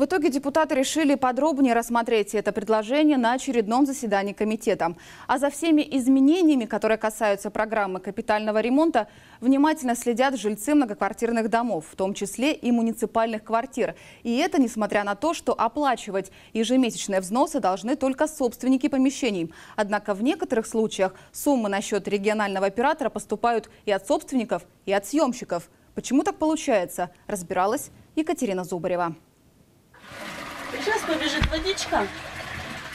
В итоге депутаты решили подробнее рассмотреть это предложение на очередном заседании комитета. А за всеми изменениями, которые касаются программы капитального ремонта, внимательно следят жильцы многоквартирных домов, в том числе и муниципальных квартир. И это несмотря на то, что оплачивать ежемесячные взносы должны только собственники помещений. Однако в некоторых случаях суммы на счет регионального оператора поступают и от собственников, и от съемщиков. Почему так получается, разбиралась Екатерина Зубарева. Сейчас побежит водичка,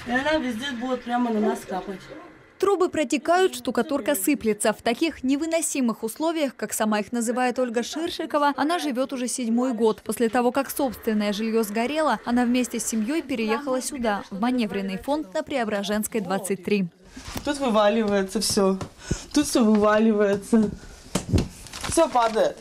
и она везде будет прямо на нас капать. Трубы протекают, штукатурка сыплется. В таких невыносимых условиях, как сама их называет Ольга Ширшикова, она живет уже седьмой год. После того, как собственное жилье сгорело, она вместе с семьей переехала сюда, в маневренный фонд на Преображенской, 23. Тут вываливается все, тут все вываливается все падает.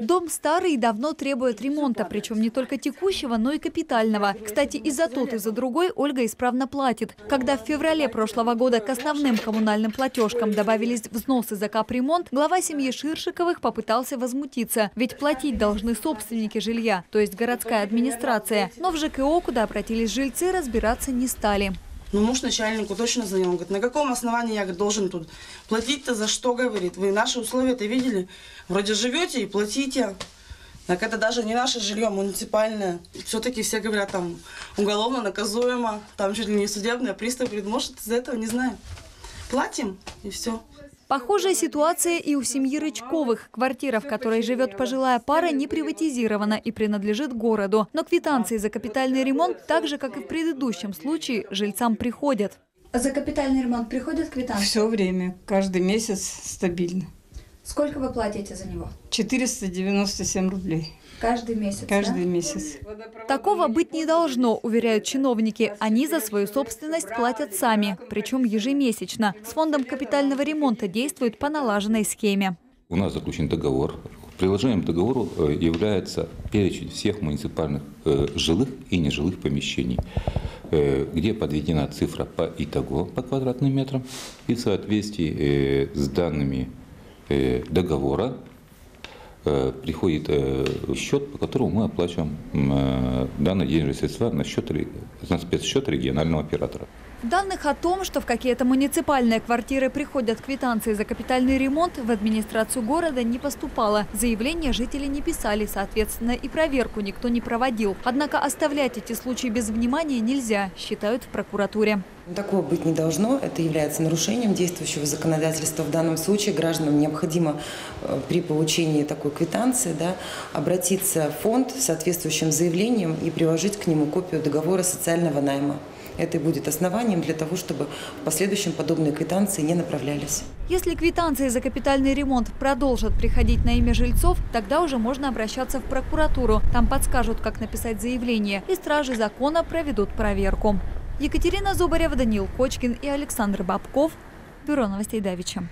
Дом старый и давно требует ремонта, причем не только текущего, но и капитального. Кстати, и за тот, и за другой Ольга исправно платит. Когда в феврале прошлого года к основным коммунальным платежкам добавились взносы за капремонт, глава семьи Ширшиковых попытался возмутиться. Ведь платить должны собственники жилья, то есть городская администрация. Но в ЖКО, куда обратились жильцы, разбираться не стали. Ну, муж начальнику точно звонил. Он говорит, на каком основании я говорит, должен тут платить-то за что, говорит. Вы наши условия-то видели? Вроде живете и платите. Так это даже не наше жилье, муниципальное. Все-таки все говорят, там, уголовно наказуемо, там чуть ли не судебное, пристав говорит, может, из-за этого, не знаю. Платим, и все. Похожая ситуация и у семьи Рычковых. Квартира, в которой живет пожилая пара, не приватизирована и принадлежит городу. Но квитанции за капитальный ремонт, так же, как и в предыдущем случае, жильцам приходят. За капитальный ремонт приходят квитанции? Все время, каждый месяц стабильно. Сколько вы платите за него? 497 рублей. Каждый месяц, Каждый да? месяц. Такого быть не должно, уверяют чиновники. Они за свою собственность платят сами, причем ежемесячно. С фондом капитального ремонта действуют по налаженной схеме. У нас заключен договор. Приложением к договору э, является перечень всех муниципальных э, жилых и нежилых помещений, э, где подведена цифра по итогу по квадратным метрам и в соответствии с данными договора Э, приходит э, счет, по которому мы оплачиваем э, данные денежные средства на, счет, на спецсчет регионального оператора. Данных о том, что в какие-то муниципальные квартиры приходят квитанции за капитальный ремонт, в администрацию города не поступало. Заявления жители не писали, соответственно, и проверку никто не проводил. Однако оставлять эти случаи без внимания нельзя, считают в прокуратуре. Такого быть не должно. Это является нарушением действующего законодательства. В данном случае гражданам необходимо э, при получении такой квитанции да, обратиться в фонд с соответствующим заявлением и приложить к нему копию договора социального найма. Это и будет основанием для того, чтобы в последующем подобные квитанции не направлялись. Если квитанции за капитальный ремонт продолжат приходить на имя жильцов, тогда уже можно обращаться в прокуратуру. Там подскажут, как написать заявление, и стражи закона проведут проверку. Екатерина Зубарева, Даниил Кочкин и Александр Бабков. Бюро новостей Давича.